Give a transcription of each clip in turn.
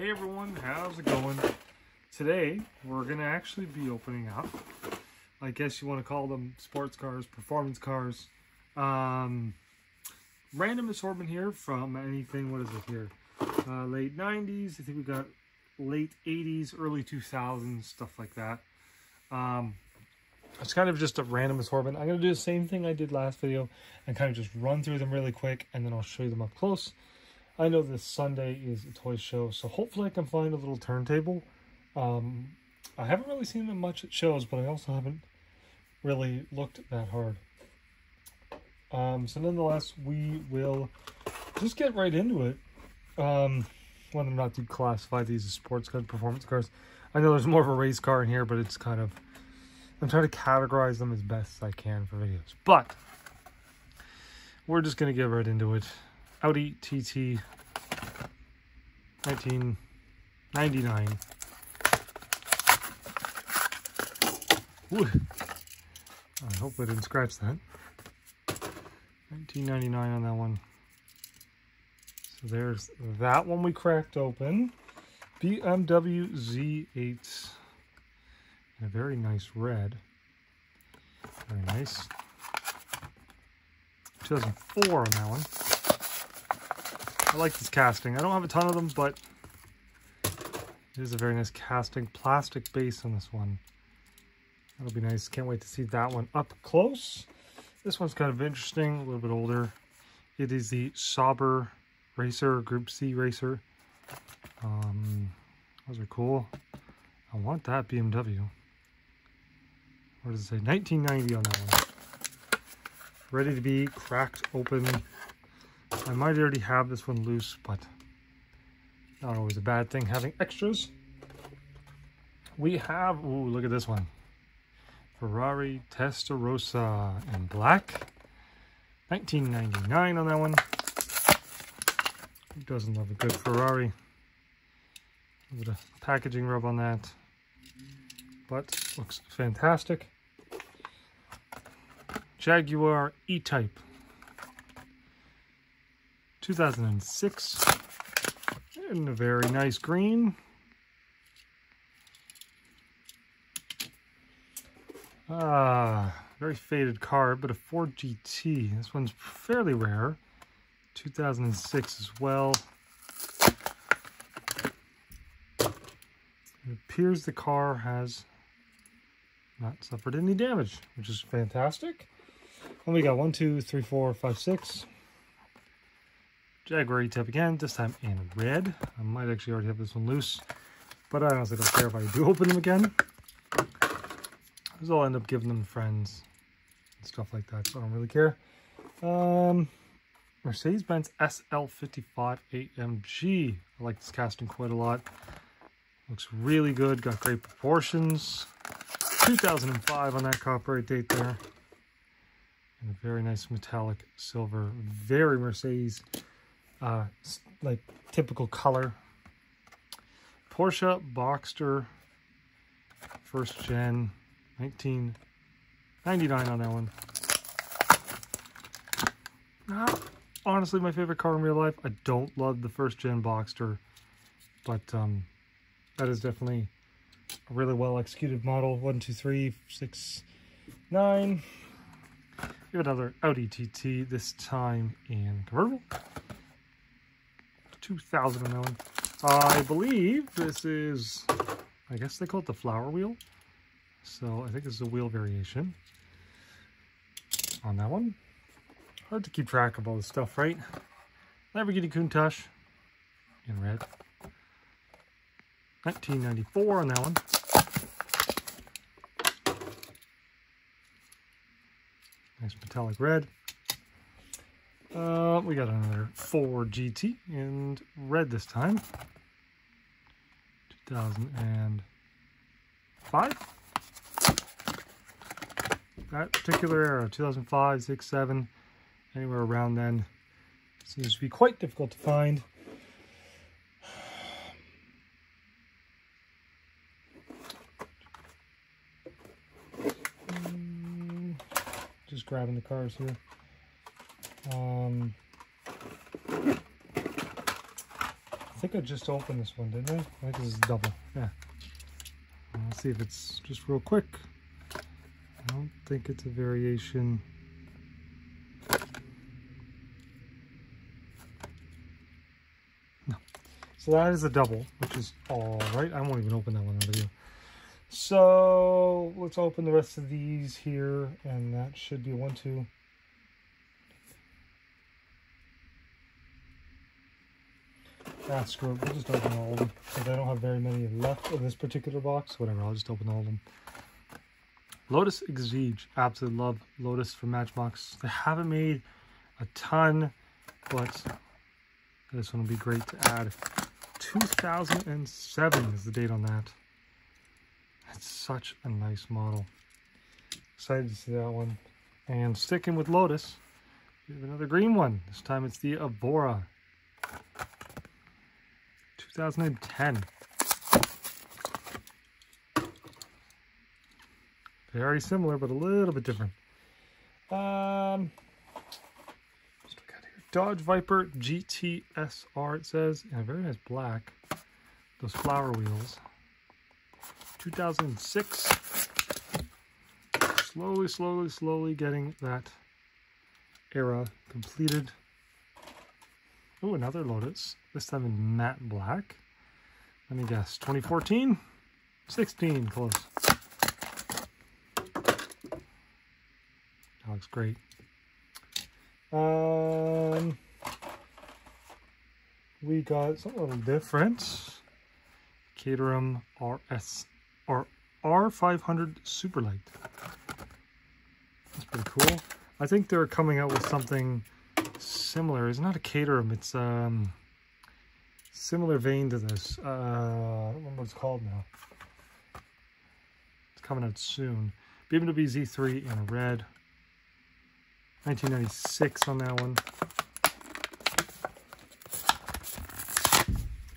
Hey everyone, how's it going? Today, we're gonna actually be opening up, I guess you want to call them sports cars, performance cars. Um, random assortment here from anything, what is it here? Uh, late 90s, I think we got late 80s, early 2000s, stuff like that. Um, it's kind of just a random assortment. I'm going to do the same thing I did last video and kind of just run through them really quick and then I'll show you them up close. I know this Sunday is a toy show, so hopefully I can find a little turntable. Um, I haven't really seen them much at shows, but I also haven't really looked that hard. Um, so nonetheless, we will just get right into it. Um, whether or not to classify these as sports cars, performance cars. I know there's more of a race car in here, but it's kind of I'm trying to categorize them as best I can for videos. But we're just going to get right into it. Audi TT 1999. Ooh. I hope I didn't scratch that. 1999 on that one. So there's that one we cracked open. BMW Z8 in a very nice red. Very nice. 2004 on that one. I like this casting. I don't have a ton of them, but it is a very nice casting. Plastic base on this one. That'll be nice. Can't wait to see that one up close. This one's kind of interesting, a little bit older. It is the Sauber Racer, Group C Racer. Um, those are cool. I want that BMW. What does it say? 1990 on that one. Ready to be cracked open. I might already have this one loose, but not always a bad thing having extras. We have, ooh, look at this one. Ferrari Testarossa in black. 1999 on that one. Who doesn't love a good Ferrari? A bit of packaging rub on that. But looks fantastic. Jaguar E-Type. 2006. In a very nice green. Ah, very faded car, but a Ford GT. This one's fairly rare. 2006 as well. It appears the car has not suffered any damage, which is fantastic. And we got one, two, three, four, five, six. Jaguar E-Type again, this time in red. I might actually already have this one loose, but I honestly don't care if I do open them again. Because I'll end up giving them friends and stuff like that, so I don't really care. Um, Mercedes-Benz SL55 AMG. I like this casting quite a lot. Looks really good, got great proportions. 2005 on that copyright date there. And a very nice metallic silver, very Mercedes, uh, like typical color. Porsche Boxster, first gen, 1999 on that one. Not honestly my favorite car in real life. I don't love the first gen Boxster, but um, that is definitely a really well executed model. One, two, three, six, nine. We have another Audi TT, this time in convertible. 2000 on that one. I believe this is, I guess they call it the flower wheel. So I think this is a wheel variation on that one. Hard to keep track of all this stuff, right? Lamborghini Countach in red. 1994 on that one. Nice metallic red. Uh, we got another Ford GT in red this time. 2005. That particular era, 2005, 6, 7, anywhere around then. Seems to be quite difficult to find. just grabbing the cars here. Um, think I just opened this one, didn't I? I think this is double. Yeah. Let's see if it's just real quick. I don't think it's a variation. No. So that is a double, which is all right. I won't even open that one the video. So let's open the rest of these here, and that should be one, two. Ah, screw it. We'll just open all of them. Because I don't have very many left in this particular box. Whatever, I'll just open all of them. Lotus Exige. Absolutely love Lotus from Matchbox. They haven't made a ton, but this one will be great to add. 2007 is the date on that. It's such a nice model. Excited to see that one. And sticking with Lotus, we have another green one. This time it's the Evora. 2010. Very similar, but a little bit different. Um, Dodge Viper GTSR, it says. And a very nice black. Those flower wheels. 2006. Slowly, slowly, slowly getting that era completed. Oh, another Lotus. This time in matte black. Let me guess. 2014? 16, close. That looks great. Um, we got something a little different. Caterham RS or R500 Superlight. That's pretty cool. I think they're coming out with something similar. It's not a Caterham. It's um similar vein to this. Uh, I don't remember what it's called now. It's coming out soon. BMW Z3 in red. 1996 on that one.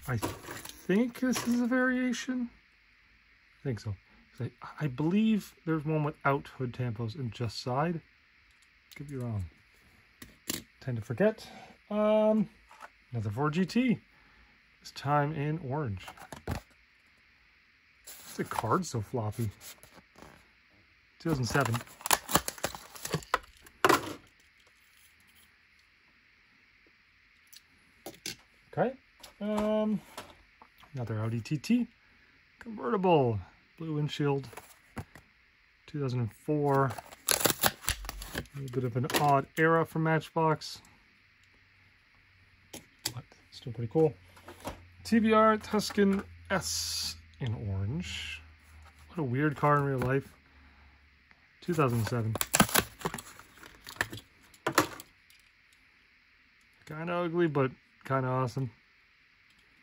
I think this is a variation. I think so. I, I believe there's one without hood tampos and just side. Could be wrong. Tend to forget. Um, another Ford GT. This time in orange. The card's so floppy. 2007. Okay. Um, another Audi TT. Convertible. Blue windshield. 2004. A little bit of an odd era for Matchbox. But still pretty cool. TVR Tuscan S in orange. What a weird car in real life. 2007. Kind of ugly, but kind of awesome.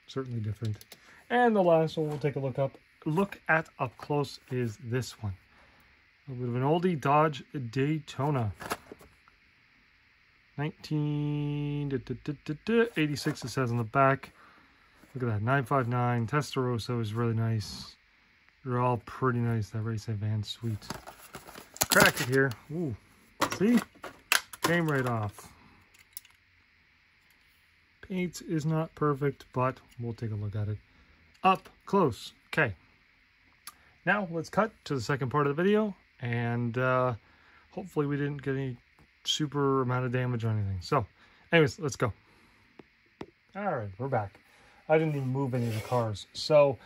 Certainly different. And the last one we'll take a look up, look at up close is this one. A bit of an oldie Dodge Daytona. 1986 it says on the back. Look at that, 959. Testarossa is really nice. They're all pretty nice, that race van, sweet. Crack it here. Ooh, see? Came right off. Paint is not perfect, but we'll take a look at it up close. Okay. Now let's cut to the second part of the video and uh, hopefully we didn't get any super amount of damage or anything. So anyways, let's go. All right, we're back. I didn't even move any of the cars. So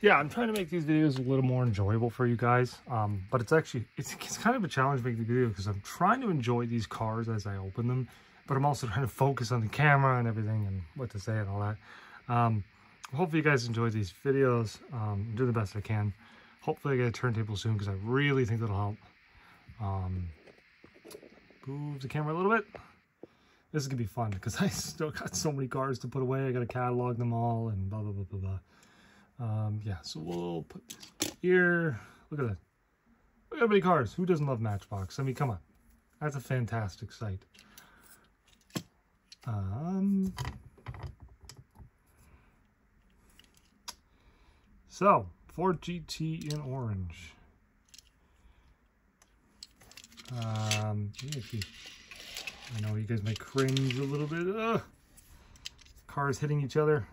yeah, I'm trying to make these videos a little more enjoyable for you guys. Um, but it's actually, it's, it's kind of a challenge making the video because I'm trying to enjoy these cars as I open them. But I'm also trying to focus on the camera and everything and what to say and all that. Um, hopefully you guys enjoy these videos. Um, I'm the best I can. Hopefully I get a turntable soon because I really think that'll help. Um, move the camera a little bit this is gonna be fun because I still got so many cars to put away. I gotta catalog them all and blah blah blah blah blah. Um, yeah, so we'll put this here. Look at that. Look at how many cars. Who doesn't love Matchbox? I mean, come on. That's a fantastic site. Um, so, Ford GT in orange. Um, I know you guys might cringe a little bit. Ugh. Cars hitting each other.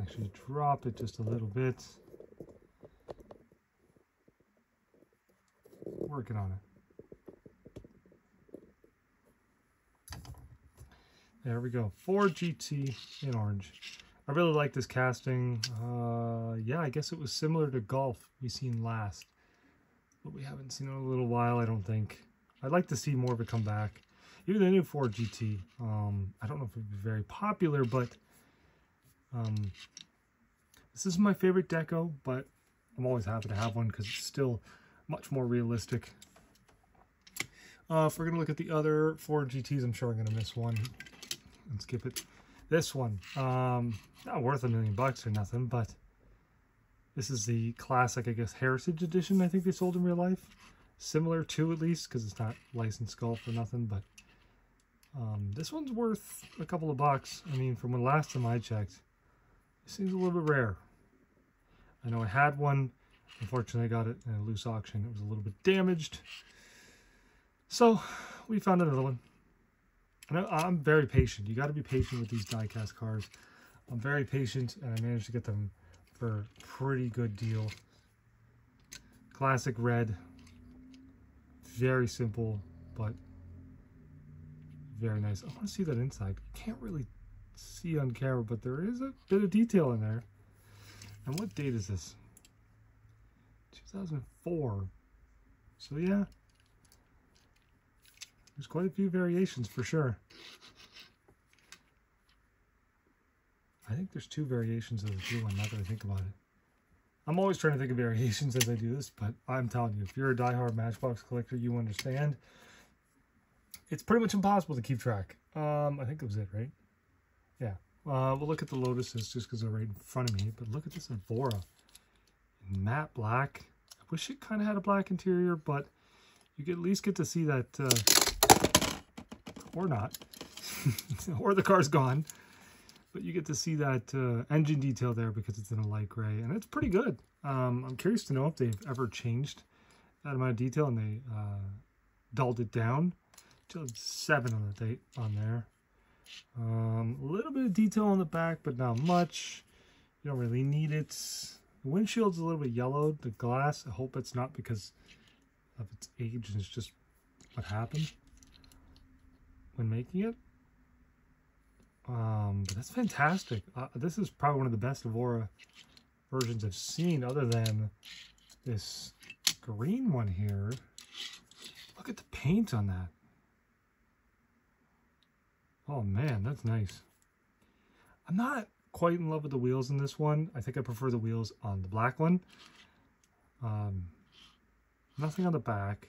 Actually drop it just a little bit. Working on it. There we go. Ford GT in orange. I really like this casting. Uh, yeah, I guess it was similar to Gulf we seen last. But we haven't seen it in a little while, I don't think. I'd like to see more of it come back. Even the new Ford GT. Um, I don't know if it would be very popular, but um, this is my favorite deco, but I'm always happy to have one because it's still much more realistic. Uh, if we're going to look at the other Ford GTs, I'm sure I'm going to miss one and skip it. This one, um, not worth a million bucks or nothing, but this is the classic, I guess, Heritage Edition I think they sold in real life. Similar to, at least, because it's not licensed Gulf or nothing, but um, this one's worth a couple of bucks. I mean, from when last time I checked, it seems a little bit rare. I know I had one. Unfortunately, I got it in a loose auction. It was a little bit damaged. So, we found another one. I'm very patient. You got to be patient with these die-cast cars. I'm very patient, and I managed to get them for a pretty good deal. Classic red. Very simple, but very nice. I want to see that inside. Can't really see on camera, but there is a bit of detail in there. And what date is this? 2004. So yeah, there's quite a few variations for sure. I think there's two variations of the blue one, now that I think about it. I'm always trying to think of variations as I do this, but I'm telling you, if you're a die-hard Matchbox collector, you understand. It's pretty much impossible to keep track. Um, I think that was it, right? Yeah. Uh, we'll look at the Lotuses just because they're right in front of me, but look at this Evora matte black. I wish it kind of had a black interior, but you can at least get to see that uh, or not, or the car's gone. But you get to see that uh, engine detail there because it's in a light gray, and it's pretty good. Um, I'm curious to know if they've ever changed that amount of detail and they uh, dulled it down to seven on the date on there. Um, a little bit of detail on the back, but not much. You don't really need it. The windshield's a little bit yellowed. The glass, I hope it's not because of its age and it's just what happened when making it. Um, but that's fantastic. Uh, this is probably one of the best Evora versions I've seen other than this green one here. Look at the paint on that. Oh man, that's nice. I'm not quite in love with the wheels in this one. I think I prefer the wheels on the black one. Um, nothing on the back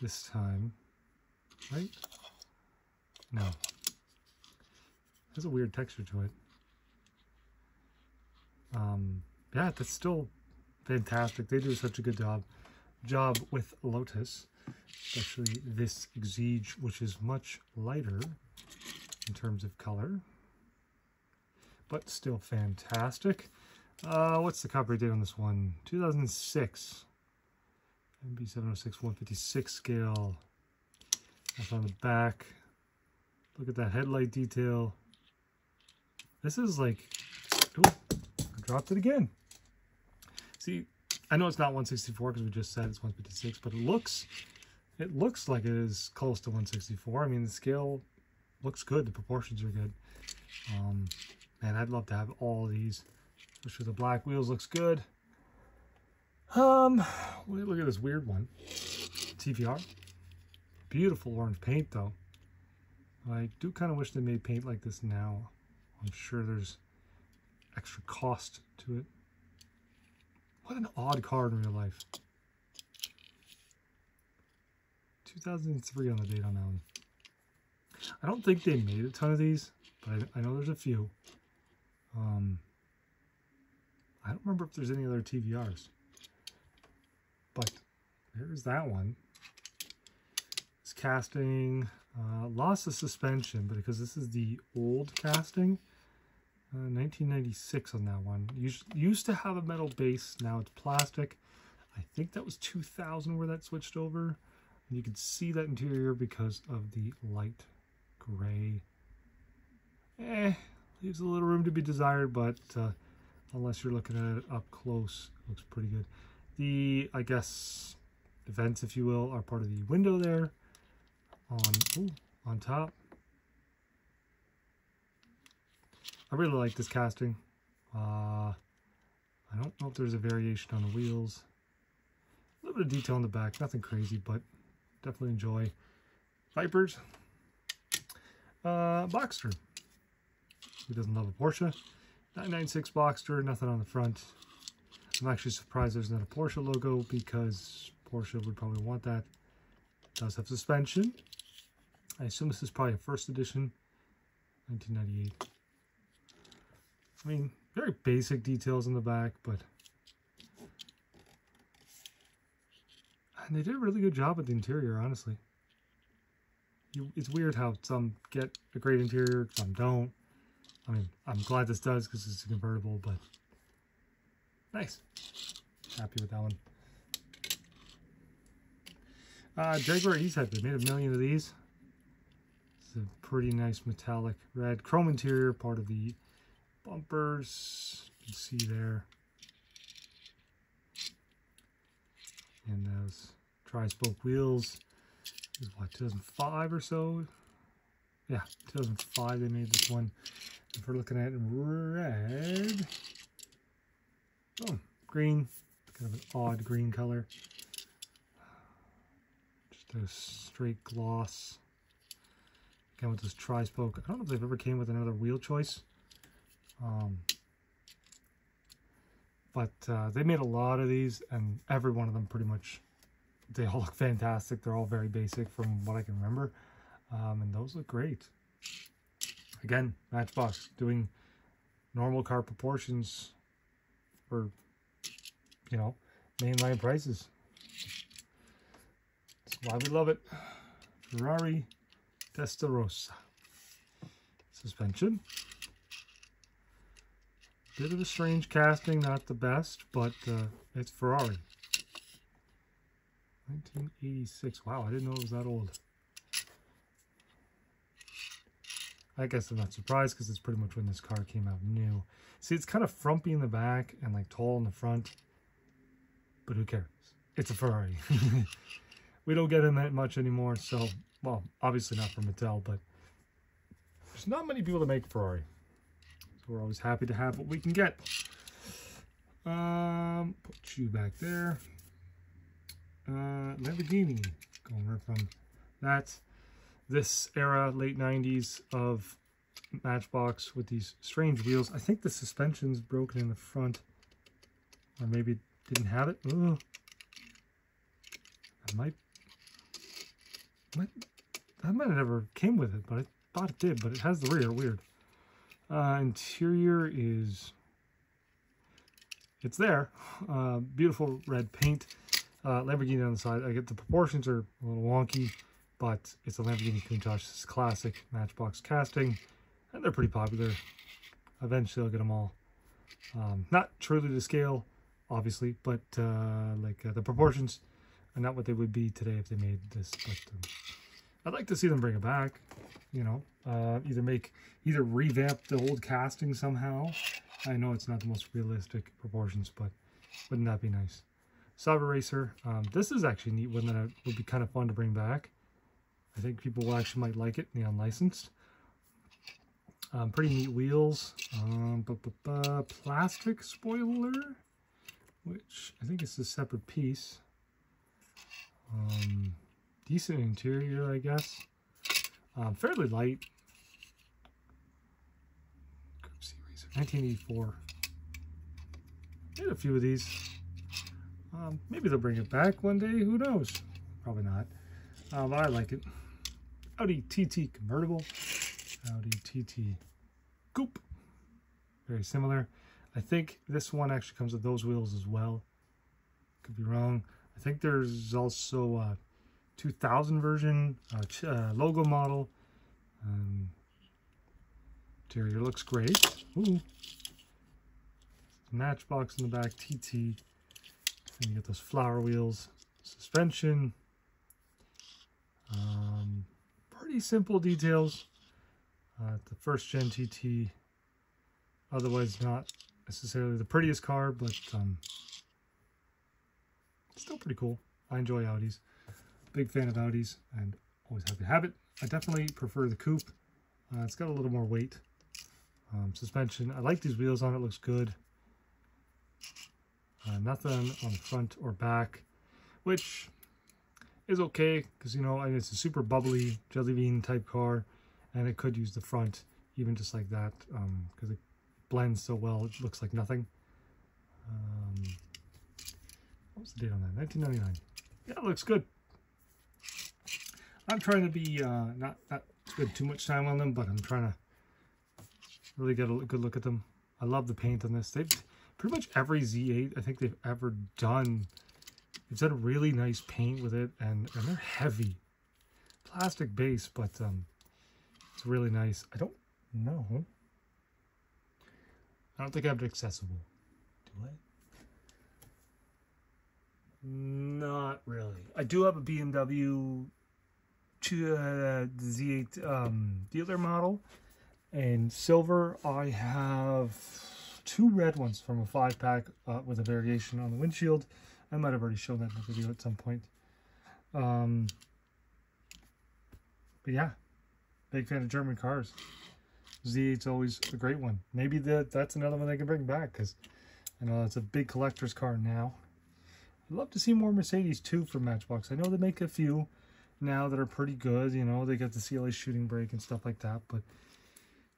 this time, right? No. Has a weird texture to it. Um, yeah, that's still fantastic. They do such a good job job with Lotus, especially this Exige, which is much lighter in terms of color, but still fantastic. Uh, what's the copyright date on this one? 2006. MB 706 156 scale. That's on the back. Look at that headlight detail. This is like, ooh, I dropped it again. See, I know it's not 164 because we just said it's 156, but it looks, it looks like it is close to 164. I mean, the scale looks good. The proportions are good. Um, man, I'd love to have all these. Especially the black wheels looks good. Um, look at this weird one. TVR. Beautiful orange paint though. I do kind of wish they made paint like this now. I'm sure there's extra cost to it. What an odd car in real life. 2003 on the date on that one. I don't think they made a ton of these, but I, I know there's a few. Um, I don't remember if there's any other TVRs. But there's that one. It's casting uh, loss of suspension, but because this is the old casting, uh, 1996 on that one. Used, used to have a metal base, now it's plastic. I think that was 2000 where that switched over. And you can see that interior because of the light gray. Eh, leaves a little room to be desired, but uh, unless you're looking at it up close, looks pretty good. The, I guess, vents, if you will, are part of the window there on, ooh, on top. I really like this casting. Uh, I don't know if there's a variation on the wheels. A little bit of detail on the back, nothing crazy, but definitely enjoy. Vipers. Uh, Boxster. Who doesn't love a Porsche? 996 Boxster, nothing on the front. I'm actually surprised there's not a Porsche logo because Porsche would probably want that. Does have suspension. I assume this is probably a first edition, 1998. I mean, very basic details in the back, but and they did a really good job with the interior, honestly. You, it's weird how some get a great interior, some don't. I mean, I'm glad this does because it's a convertible, but nice. Happy with that one. Uh, Jaguar E-Type, they made a million of these. It's a pretty nice metallic red chrome interior, part of the bumpers. You can see there. And those tri-spoke wheels. This is what, 2005 or so? Yeah, 2005 they made this one. If we're looking at red, oh, green, kind of an odd green color. Just a straight gloss. Again with this tri-spoke. I don't know if they've ever came with another wheel choice. Um, but uh, they made a lot of these and every one of them pretty much, they all look fantastic. They're all very basic from what I can remember. Um, and those look great. Again, Matchbox doing normal car proportions for, you know, mainline prices. That's why we love it. Ferrari Testarossa. Suspension. Bit of a strange casting, not the best, but uh, it's Ferrari. 1986. Wow, I didn't know it was that old. I guess I'm not surprised because it's pretty much when this car came out new. See, it's kind of frumpy in the back and like tall in the front, but who cares? It's a Ferrari. we don't get in that much anymore, so, well, obviously not for Mattel, but there's not many people that make Ferrari. So we're always happy to have what we can get. Um, put you back there. Uh, Lamborghini, going right from that this era, late 90s of Matchbox with these strange wheels. I think the suspension's broken in the front. Or maybe didn't have it. Ugh. I might, might, that might have never came with it, but I thought it did, but it has the rear, weird. Uh, interior is, it's there. Uh, beautiful red paint. Uh, Lamborghini on the side. I get the proportions are a little wonky but it's a Lamborghini Countach. It's classic Matchbox casting, and they're pretty popular. Eventually, I'll get them all. Um, not truly to scale, obviously, but uh, like uh, the proportions are not what they would be today if they made this. But um, I'd like to see them bring it back. You know, uh, either make, either revamp the old casting somehow. I know it's not the most realistic proportions, but wouldn't that be nice? Sauber Racer. Um, this is actually neat one that would be kind of fun to bring back. I think people actually might like it, the unlicensed. Um, pretty neat wheels. Um, bu -bu -bu, plastic spoiler, which I think is a separate piece. Um, decent interior, I guess. Um, fairly light. 1984. Made a few of these. Um, maybe they'll bring it back one day. Who knows? Probably not. Uh, but I like it. Audi TT convertible. Audi TT coupe. Very similar. I think this one actually comes with those wheels as well. Could be wrong. I think there's also a 2000 version uh, uh, logo model. Um, interior looks great. Ooh. Matchbox in the back, TT. And you get those flower wheels. Suspension. Um, pretty simple details. Uh, the first gen TT Otherwise, not necessarily the prettiest car, but um, still pretty cool. I enjoy Audis. Big fan of Audis and always happy to have it. I definitely prefer the coupe. Uh, it's got a little more weight. Um, suspension. I like these wheels on it. Looks good. Uh, nothing on the front or back, which is okay because, you know, it's a super bubbly jelly bean type car and it could use the front even just like that because um, it blends so well. It looks like nothing. Um, what's the date on that? 1999. Yeah, looks good. I'm trying to be uh, not, not spend too much time on them, but I'm trying to really get a good look at them. I love the paint on this. They've pretty much every Z8 I think they've ever done. Got a really nice paint with it, and, and they're heavy. Plastic base, but um, it's really nice. I don't know. I don't think I have it accessible. Do I? Not really. I do have a BMW to uh, the Z8 um, dealer model. And silver, I have two red ones from a five pack uh, with a variation on the windshield. I might have already shown that in the video at some point. Um, but yeah, big fan of German cars. Z8's always a great one. Maybe that that's another one they can bring back because I know it's a big collector's car now. I'd love to see more Mercedes too from Matchbox. I know they make a few now that are pretty good. You know, they got the CLA shooting brake and stuff like that. But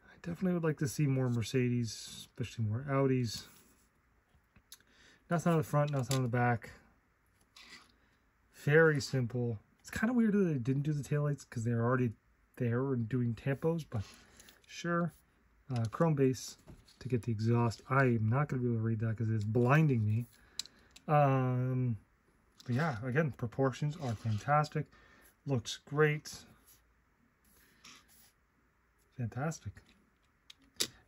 I definitely would like to see more Mercedes, especially more Audis. Nothing on the front, nothing on the back. Very simple. It's kind of weird that they didn't do the taillights because they're already there and doing tampos, but sure. Uh, chrome base to get the exhaust. I am not going to be able to read that because it's blinding me. Um, but yeah, again, proportions are fantastic. Looks great. Fantastic.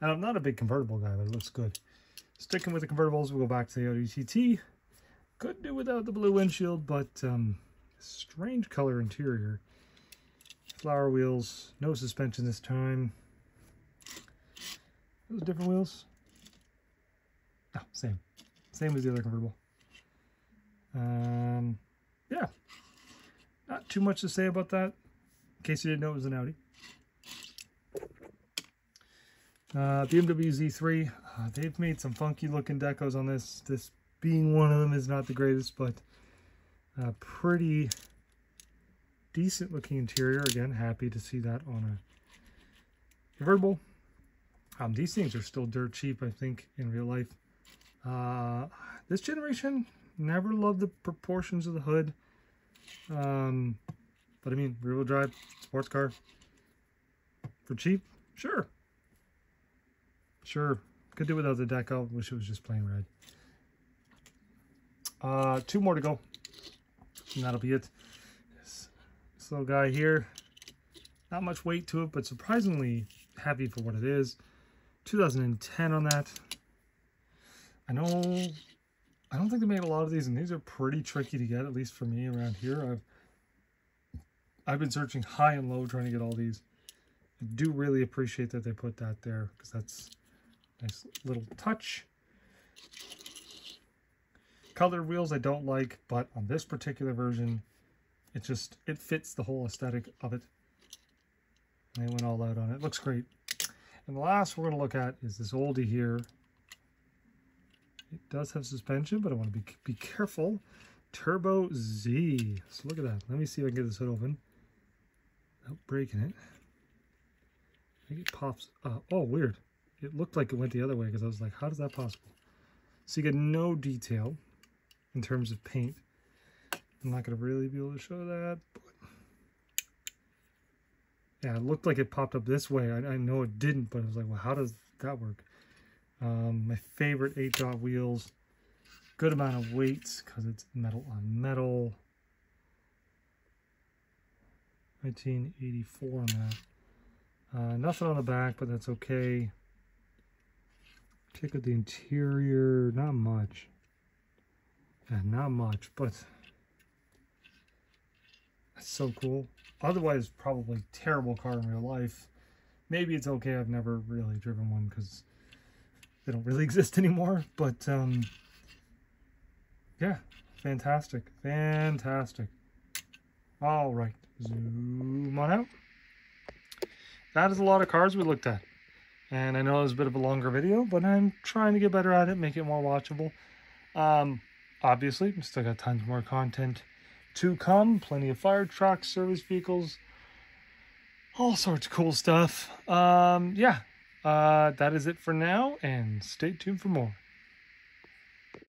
And I'm not a big convertible guy, but it looks good. Sticking with the convertibles, we'll go back to the Audi TT. Could do without the blue windshield, but um, strange color interior. Flower wheels, no suspension this time. Those different wheels? No, same. Same as the other convertible. Um, yeah, not too much to say about that, in case you didn't know it was an Audi. Uh, BMW Z3, uh, they've made some funky looking decos on this. This being one of them is not the greatest, but pretty decent looking interior. Again, happy to see that on a convertible. Um, these things are still dirt cheap, I think, in real life. Uh, this generation, never loved the proportions of the hood. Um, but I mean, rear-wheel drive, sports car, for cheap, sure. Sure, could do without the decal. Wish it was just plain red. Uh, two more to go, and that'll be it. This, this little guy here, not much weight to it, but surprisingly heavy for what it is. 2010 on that. I know I don't think they made a lot of these, and these are pretty tricky to get, at least for me around here. I've I've been searching high and low trying to get all these. I do really appreciate that they put that there, because that's a nice little touch. Colored wheels I don't like, but on this particular version, it just, it fits the whole aesthetic of it. They went all out on it. Looks great. And the last we're going to look at is this oldie here. It does have suspension, but I want to be, be careful. Turbo Z. So look at that. Let me see if I can get this hood open without breaking it. I think it pops. Uh, oh, weird. It looked like it went the other way because I was like, how is that possible? So you get no detail in terms of paint. I'm not going to really be able to show that. Yeah, it looked like it popped up this way. I, I know it didn't, but I was like, well, how does that work? Um, my favorite 8-dot wheels. Good amount of weights because it's metal on metal. 1984 on that. Uh, nothing on the back, but that's okay. Check out the interior. Not much. Yeah, not much, but that's so cool. Otherwise, probably terrible car in real life. Maybe it's okay. I've never really driven one because they don't really exist anymore. But um, yeah, fantastic, fantastic. All right, zoom on out. That is a lot of cars we looked at. And I know it was a bit of a longer video, but I'm trying to get better at it, make it more watchable. Um, obviously, we still got tons more content to come. Plenty of fire trucks, service vehicles, all sorts of cool stuff. Um, yeah, uh, that is it for now, and stay tuned for more.